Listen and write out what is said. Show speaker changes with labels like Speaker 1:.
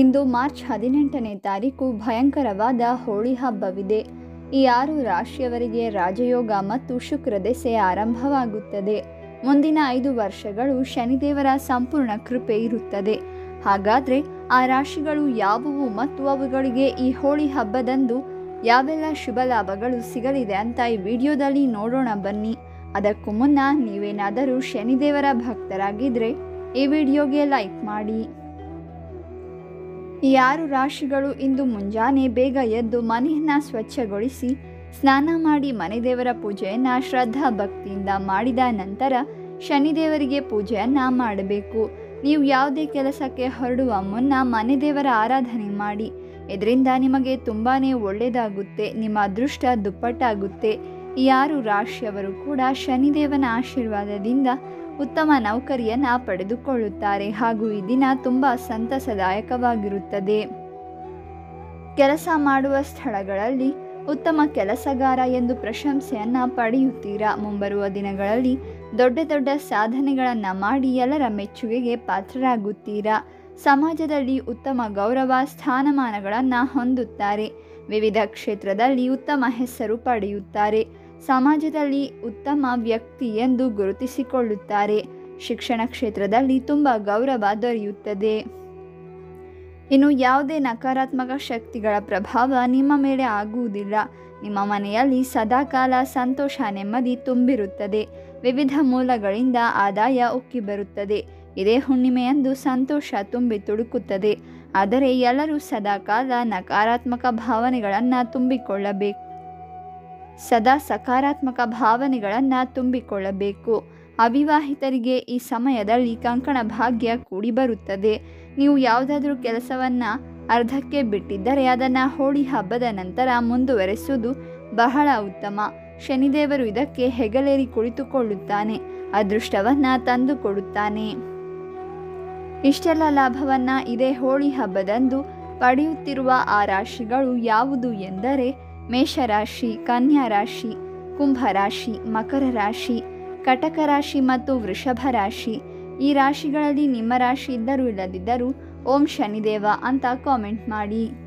Speaker 1: ಇಂದು March ಹದಿನೆಂಟನೇ ತಾರೀಕು ಭಯಂಕರವಾದ ಹೋಳಿ ಹಬ್ಬವಿದೆ. ಈ ಆರು ರಾಶಿಯವರಿಗೆ ರಾಜಯೋಗ ಮತ್ತು ಶುಕ್ರ ದೆಸೆ ಆರಂಭವಾಗುತ್ತದೆ. ಮುಂದಿನ ಐದು ವರ್ಷಗಳು ಶನಿದೇವರ ಸಂಪೂರ್ಣ ಕೃಪೆ ಇರುತ್ತದೆ. ಹಾಗಾದರೆ ಆ ರಾಶಿಗಳು ಯಾವುವು ಮತ್ತು ಅವುಗಳಿಗೆ ಈ ಹೋಳಿ ಹಬ್ಬದಂದು ಯಾವೆಲ್ಲ ಶುಭ ಲಾಭಗಳು ಸಿಗಲಿದೆ ಅಂತ ಈ ವಿಡಿಯೋದಲ್ಲಿ ನೋಡೋಣ ಬನ್ನಿ. ಅದಕ್ಕೂ ಮುನ್ನ ನೀವೇನಾದರೂ ಶನಿದೇವರ ಭಕ್ತರಾಗಿದ್ದರೆ ಈ ವಿಡಿಯೋಗೆ ಲೈಕ್ ಮಾಡಿ. ಈ ಆರು ರಾಶಿಗಳು ಇಂದು ಮುಂಜಾನೆ ಬೇಗ ಎದ್ದು ಮನೆಯನ್ನು ಸ್ವಚ್ಛಗೊಳಿಸಿ ಸ್ನಾನ ಮಾಡಿ ಮನೆದೇವರ ಪೂಜೆಯನ್ನು ಶ್ರದ್ಧಾ ಭಕ್ತಿಯಿಂದ ಮಾಡಿದ ನಂತರ ಶನಿದೇವರಿಗೆ ಪೂಜೆಯನ್ನು ಮಾಡಬೇಕು. ನೀವು ಯಾವುದೇ ಕೆಲಸಕ್ಕೆ ಹೊರಡುವ ಮುನ್ನ ಮನೆದೇವರ ಆರಾಧನೆ ಮಾಡಿ. ಇದರಿಂದ ನಿಮಗೆ ತುಂಬಾ ಒಳ್ಳೆಯದಾಗುತ್ತೆ ನಿಮ್ಮ ಅದೃಷ್ಟ ದುಪ್ಪಟ್ಟಾಗುತ್ತೆ. ಆರು ರಾಶಿಯವರು ಕೂಡ ಶನಿದೇವನ ಆಶೀರ್ವಾದದಿಂದ ಉತ್ತಮ ನೌಕರಿಯನ್ನು ಪಡೆದುಕೊಳ್ಳುತ್ತಾರೆ ಹಾಗೂ ಈ ದಿನ ತುಂಬ ಸಂತಸದಾಯಕವಾಗಿರುತ್ತದೆ. ಕೆಲಸ ಮಾಡುವ ಸ್ಥಳಗಳಲ್ಲಿ ಉತ್ತಮ ಕೆಲಸಗಾರ ಎಂದು ಪ್ರಶಂಸೆಯನ್ನು ಪಡೆಯುತ್ತೀರಾ? ಮುಂಬರುವ ದಿನಗಳಲ್ಲಿ ದೊಡ್ಡ ದೊಡ್ಡ ಸಾಧನೆಗಳನ್ನು ಮಾಡಿ ಎಲ್ಲರ ಮೆಚ್ಚುಗೆಗೆ ಪಾತ್ರರಾಗುತ್ತೀರಾ? ಸಮಾಜದಲ್ಲಿ ಉತ್ತಮ ಗೌರವ ಸ್ಥಾನಮಾನಗಳನ್ನು ಹೊಂದುತ್ತಾರೆ. ವಿವಿಧ ಕ್ಷೇತ್ರದಲ್ಲಿ ಉತ್ತಮ ಹೆಸರು ಪಡೆಯುತ್ತಾರೆ. ಸಮಾಜದಲ್ಲಿ ಉತ್ತಮ ವ್ಯಕ್ತಿ ಎಂದು ಗುರುತಿಸಿಕೊಳ್ಳುತ್ತಾರೆ. ಶಿಕ್ಷಣ ಕ್ಷೇತ್ರದಲ್ಲಿ ತುಂಬ ಗೌರವ ದೊರೆಯುತ್ತದೆ. ಇನ್ನು ಯಾವುದೇ ನಕಾರಾತ್ಮಕ ಶಕ್ತಿಗಳ ಪ್ರಭಾವ ನಿಮ್ಮ ಮೇಲೆ ಆಗುವುದಿಲ್ಲ. ನಿಮ್ಮ ಮನೆಯಲ್ಲಿ ಸದಾಕಾಲ ಸಂತೋಷ, ನೆಮ್ಮದಿ ತುಂಬಿರುತ್ತದೆ. ವಿವಿಧ ಮೂಲಗಳಿಂದ ಆದಾಯ ಉಕ್ಕಿ ಬರುತ್ತದೆ ಇದೇ ಹುಣ್ಣಿಮೆಯಂದು ಸಂತೋಷ ತುಂಬಿ ತುಡುಕುತ್ತದೆ ಆದರೆ ಎಲ್ಲರೂ ಸದಾಕಾಲ ನಕಾರಾತ್ಮಕ ಭಾವನೆಗಳನ್ನು ತುಂಬಿಕೊಳ್ಳಬೇಕು. ಸದಾ ಸಕಾರಾತ್ಮಕ ಭಾವನೆಗಳನ್ನು ತುಂಬಿಕೊಳ್ಳಬೇಕು. ಅವಿವಾಹಿತರಿಗೆ ಈ ಸಮಯದಲ್ಲಿ ಕಂಕಣ ಭಾಗ್ಯ ಕೂಡಿ ಬರುತ್ತದೆ. ನೀವು ಯಾವುದಾದ್ರೂ ಕೆಲಸವನ್ನು ಅರ್ಧಕ್ಕೆ ಬಿಟ್ಟಿದ್ದರೆ ಅದನ್ನು ಹೋಳಿ ಹಬ್ಬದ ನಂತರ ಮುಂದುವರೆಸುವುದು ಬಹಳ ಉತ್ತಮ. ಶನಿದೇವರು ಇದಕ್ಕೆ ಹೆಗಲೇರಿ ಕುಳಿತುಕೊಳ್ಳುತ್ತಾನೆ. ಅದೃಷ್ಟವನ್ನು ತಂದುಕೊಡುತ್ತಾನೆ. ಇಷ್ಟೆಲ್ಲ ಲಾಭವನ್ನು ಇದೇ ಹೋಳಿ ಹಬ್ಬದಂದು ಪಡೆಯುತ್ತಿರುವ ಆ ರಾಶಿಗಳು ಯಾವುದು ಎಂದರೆ ಮೇಷರಾಶಿ ಕನ್ಯಾ ರಾಶಿ ಕುಂಭರಾಶಿ ಮಕರ ರಾಶಿ ಕಟಕ ರಾಶಿ ಮತ್ತು ವೃಷಭ ರಾಶಿ ಈ ರಾಶಿಗಳಲ್ಲಿ ನಿಮ್ಮ ರಾಶಿ ಇದ್ದರೂ ಇಲ್ಲದಿದ್ದರೂ ಓಂ ಶನಿದೇವ ಅಂತ ಕಾಮೆಂಟ್ ಮಾಡಿ.